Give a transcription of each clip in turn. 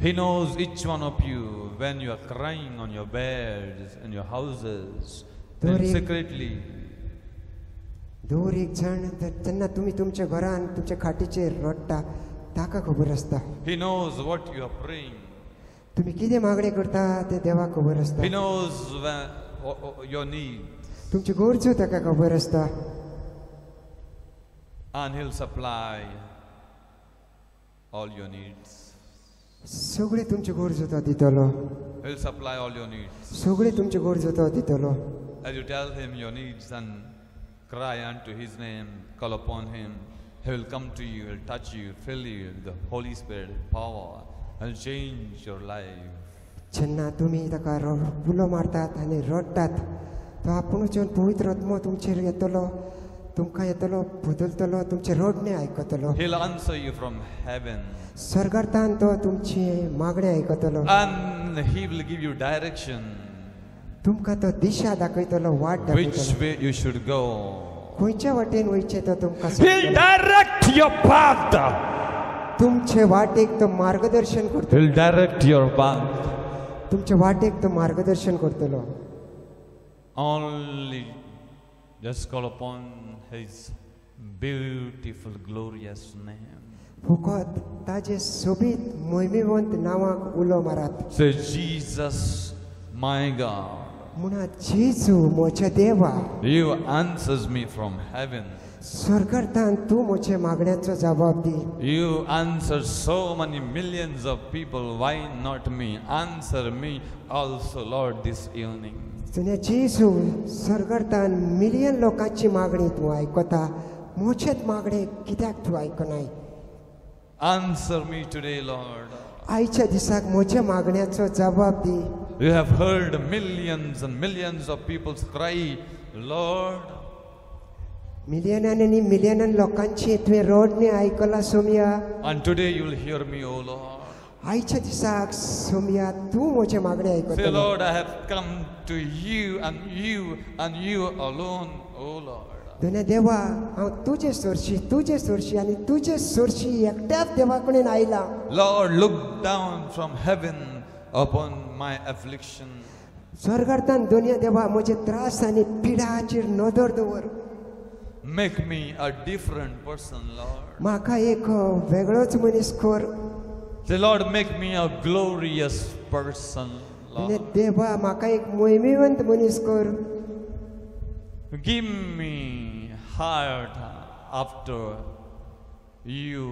He knows each one of you when you are crying on your beds, in your houses, and Dori- secretly. दूर एक जण तर जेन्ना तुमी तुमच्या घरान तुमच्या खाटीचेर रडटा ताका खबर आसता He knows what you are praying. तुमी कितें मागणें करता तें देवाक खबर He आसता knows when, o- o- your need. तुमची गरजो ताका खबर आसता And He'll supply all your needs. सगळे तुमच्यो गरजो तो दितलो He'll supply all your needs. सगळे तुमच्यो गरजो तो दितलो As you tell Him your needs and cry unto His name, call upon Him, He will come to you, He'll touch you, fill you with the Holy Spirit, power, and change your life. जेन्ना तुमी ताका र- उलो मारतात आनी रडटात तो आपुणूच येवन पवित्र आत्मो तुमचेर येतलो तुमका येतलो बदलतलो तुमचे रडणे ऐकतलो he'll answer you from heaven स्वर्गार्थान तो तुमची मागणे ऐकतलो ही गिव्ह यू डायरेक्शन तुमका तो दिशा दाखयतलो वाट वे यू शुड गो खुंच्या वाटेन वयचे तो तुमका डायरेक्ट युअर पाथ तुमचे वाटेक तो मार्गदर्शन करतो डायरेक्ट युअर पाथ तुमचे वाटेक तो मार्गदर्शन करतलो. Only just call upon His beautiful, glorious name. Fukot ulo marat. Jesus, my God, Jesu. You answers me from heaven. सरकारतान तू मोचे मागण्याचं जबाब दी. You answer so many millions of people why not me answer me also Lord this evening तुने सरकार सरकारतान million लोकांची मागणी तू ऐकता मोचेत मागणे कित्याक तू ऐकनाय? आन्सर मी टुडे लॉर्ड आयच्या दिसाक मोचे मागण्याचो जबाब दी. You have heard millions and millions of peoples cry Lord मिलियनान आनी मिलियनान लोकांची तुवें रोडणे आयकला सोमिया and today you will hear me, O Lord. आयच्या दिसाक सोमिया तूं म्हजे मागणे Say, आयकतलो Lord, I have come to you and you and you alone, O Lord. तुने देवा हांव तुजे सोरशी तुजे सोरशी आनी तुजे सोरशी एकट्याच देवा कडेन आयला Lord, look down from heaven upon my affliction. स्वर्गार्थान दोनया देवा म्हजे त्रास आनी पिडाचेर नदर दवर Make me a different person, Lord. म्हाका एक वेगळोच मनीस कर Say, Lord, make me a glorious person, तुने Lord. देवा म्हाका एक मोहिमेवंत मनीस कर Give me heart after you,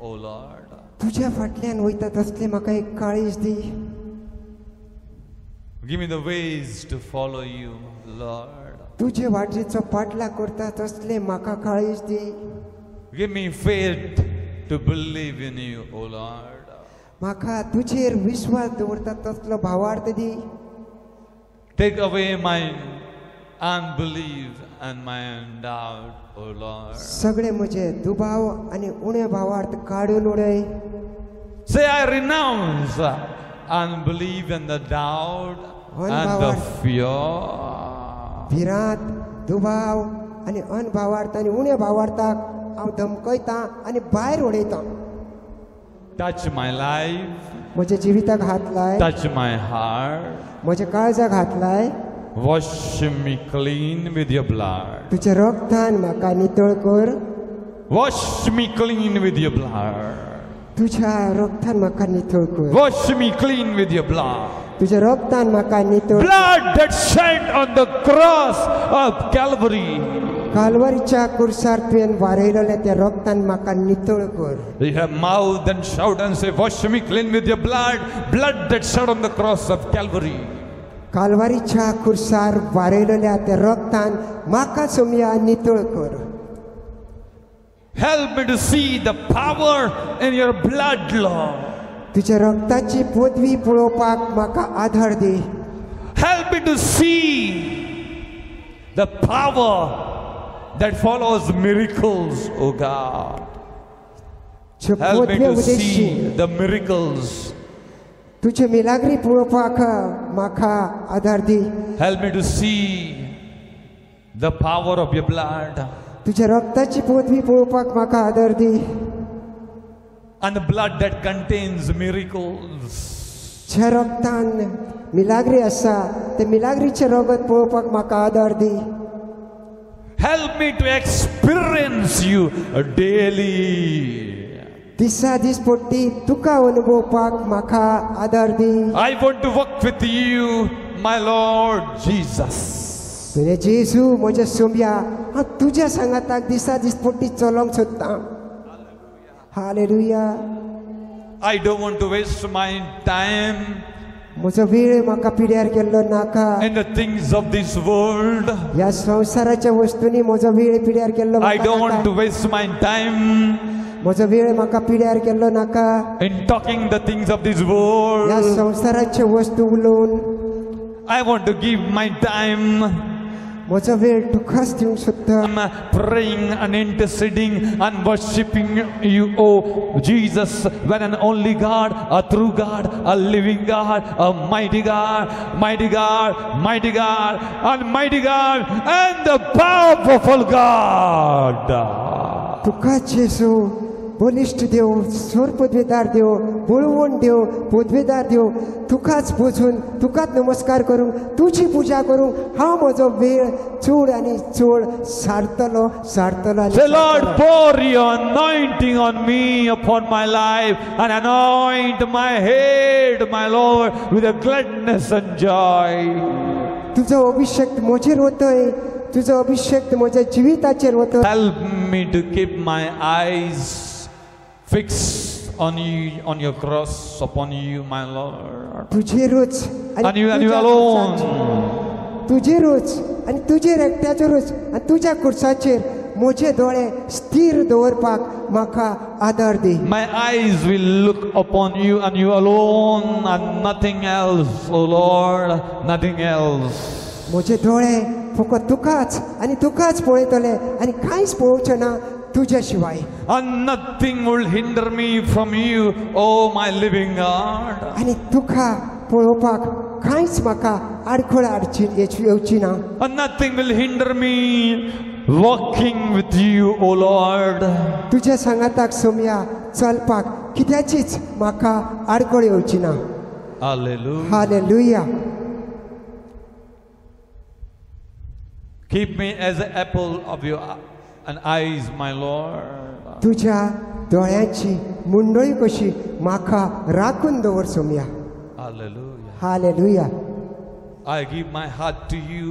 O Lord. तुज्या फाटल्यान वयता तसले म्हाका एक काळीज दी Give me the ways to follow you, Lord. तुजे वाटेचो पाटला करता तसले म्हाका काळीज दी Give me faith to believe in you, O Lord. म्हाका तुजेर विश्वास दवरता तसलो भावार्थ दी Take away my unbelief and my doubt, O Lord. सगळे म्हजे दुबाव आनी उणे भावार्थ काडून उडय Say, I renounce unbelief and the doubt and the fear. भिरांत दुबाव आनी अनभावार्थ आनी उणे भावार्थाक हांव धमकयतां आनी भायर उडयतां टच माय लायफ म्हज्या जिविताक हात लाय. टच माय हार्ट म्हज्या काळजाक हात लाय. Wash me clean with your blood तुज्या रक्तान म्हाका नितळ कर. Wash me clean with your blood तुझ्या रक्तान म्हाका नितळ कर. Wash me clean with your blood तुज्या रक्तान म्हाका नितळ Blood that shed on the cross of Calvary. कालवारीच्या कुर्सार तुवें वारयलेल्या त्या रक्तान म्हाका नितळ कर You have mouth and shout and say, Wash me clean with your blood. Blood that shed on the cross of Calvary. कालवारीच्या कुर्सार वारयलेल्या त्या रक्तान म्हाका सोमिया नितळ कर Help me to see the power in your blood, Lord. तुज्या रक्ताची पदवी पळोवपाक म्हाका आधार दी Help me to see the power that follows miracles, oh God. ज्यो Help me to see the miracles. तुझे मिलाग्री पळोवपाक म्हाका आधार दी Help me to see the power of your blood. तुझ्या रक्ताची पदवी पळोवपाक म्हाका आदार दी and the blood that contains miracles. ज्या रोगतान मिलाग्री आसा ते मिलाग्रीचे रोगत पळोवपाक म्हाका आदार दी Help me to experience you daily. दिसा दीस पडटी तुका अनुभवपाक म्हाका आदार दी I want to walk with you, my Lord Jesus. तुवें जेजू म्हज्या सोम्या हांव तुज्या सांगाताक दिसा दीस पडटी चलोंक सोदतां hallelujah I don't want to waste my time म्हजो वेळ म्हाका पिड्यार केल्लो नाका in the things of this world. ह्या संवसाराच्या वस्तूंनी म्हजो वेळ पिड्यार केल्लो I म्हाका don't want to नाका. waste my time म्हजो वेळ म्हाका पिड्यार केल्लो नाका in talking the things of this ह्या world. संवसाराचे वस्तू उलोवन I want to give my time. ಮೊಜವೇಲ್ ಟು to ಸುತ್ತ I'm praying and interceding and worshiping you, oh Jesus, when an only God, a true God, a living God, a mighty God, mighty God, mighty God, almighty God, and the powerful God. to catch Jesus बलिश्ट देव स्वर पदवेदार देव बळवण देव पदवेदार देव तुकाच बोजून तुकाच नमस्कार करूंक तुजी पुजा करूंक हांव म्हजो वेळ चड आनी चड सारतलो सारतलो Lord, सारतलो. pour your anointing on me upon my life and anoint my head, my Lord, with a gladness and joy. तुजो अभिषेक म्हजेर वतय तुजो अभिषेक म्हज्या जिविताचेर वतय Help me to keep my eyes fixed on you, on your cross, upon you, my Lord. And you, and you तुज्या alone. खुर्साचेर- तुजेरूच आनी तुजेर एकट्याचेरूच आनी तुज्या खुर्साचेर म्हजे दोळे स्थिर दवरपाक म्हाका आदार दी My eyes will look upon you and you alone and nothing else, O Lord, nothing else. म्हजे दोळे फकत तुकाच आनी तुकाच पळयतले आनी कांयच पळोवचे ना तुज्या शिवाय And nothing will hinder me from you, O my living God. आनी तुका पळोवपाक कांयच म्हाका आडखळ हाडची येवची- येवची ना And nothing will hinder me walking with you, O Lord. तुज्या सांगाताक सोम्या चलपाक कित्याचीच म्हाका आडखळ येवची ना Hallelujah. Hallelujah Keep me as an apple of your and eyes, my Lord. तुज्या दोळ्यांची मुंडळी कशी म्हाका राखून दवर Saumya Hallelujah. Hallelujah I give my heart to you.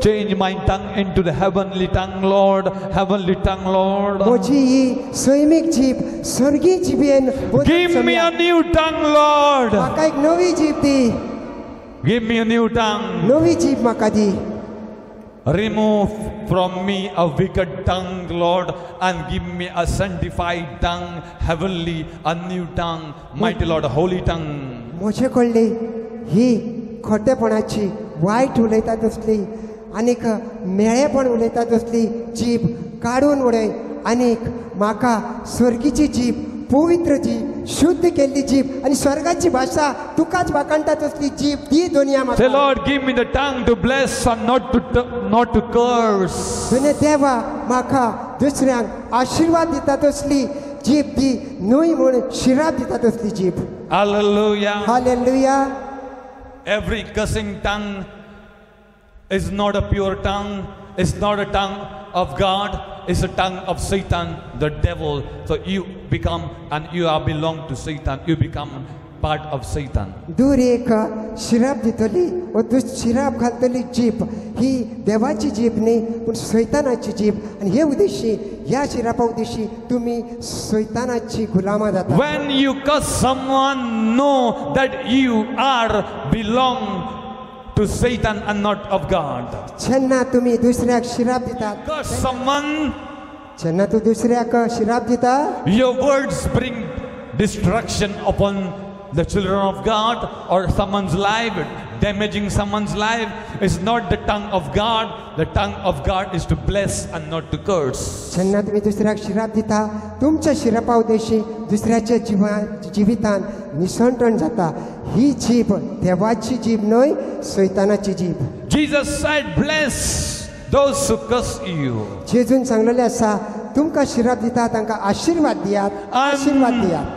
Change my tongue into the heavenly tongue, Lord. Heavenly tongue, Lord. Give me a new tongue, Lord. Give me a new tongue. Remove from me a wicked tongue, Lord, and give me a sanctified tongue, heavenly, a new tongue, mighty Lord, holy tongue. खोटेपणाची वायट उलयतात असली आनीक मेळेपण उलयतात असली जीब काडून उडय आनीक म्हाका स्वर्गीची जीब पवित्र जीब शुद्ध केल्ली जीब आणि स्वर्गाची भाषा तुकाच बाकांटात असली जीब ती दुनिया म्हाका Lord give me the tongue to bless and not to not to curse तुने देवा म्हाका दुसऱ्यांक आशीर्वाद दितात असली जीब ती नुई म्हूण शिराप दितात असली जीब hallelujah hallelujah Every cursing tongue is not a pure tongue. It's not a tongue of God. It's a tongue of Satan, the devil. So you become and you are belong to Satan. You become part of Satan. दूर एक शिराप दितली व तू शिराप घालतली jeep ही देवाची jeep न्ही पूण सैतानाची jeep आनी हे उद्देशी ह्या शिरापा उद्देशी तुमी सैतानाची गुलामा जाता When you curse someone, know that you are belong to Satan and not of God. जेन्ना तुमी दुसऱ्याक शिराप दितात Curse someone, जेन्ना तूं दुसऱ्याक शिराप दिता your words bring destruction upon the children of God or someone's life, damaging someone's life is not the tongue of God. The tongue of God is to bless and not to curse. जेन्ना तुमी दुसऱ्याक शिराप दिता तुमच्या शिरपा उद्देशी दुसऱ्याच्या जिवा जिवितान निसंटण जाता ही जीभ देवाची जीभ न्हय सैतानाची जीभ Jesus said, Bless those who curse you. जेजून सांगलेलें आसा तुमकां शिराप दिता तांकां आशिर्वाद दियात आशिर्वाद दियात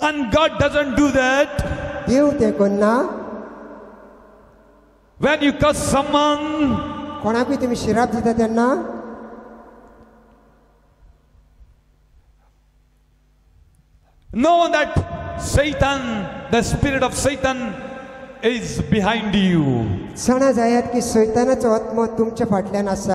And God doesn't do that. देव तें करना When you curse someone, कोणाकूय तुमी शिराप दिता तेन्ना know that Satan, the spirit of Satan, is behind you. जाणा जायात की सैतानाचो आत्मो तुमच्या फाटल्यान आसा